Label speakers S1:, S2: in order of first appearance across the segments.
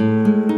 S1: Música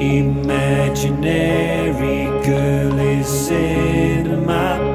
S1: Imaginary girl is in my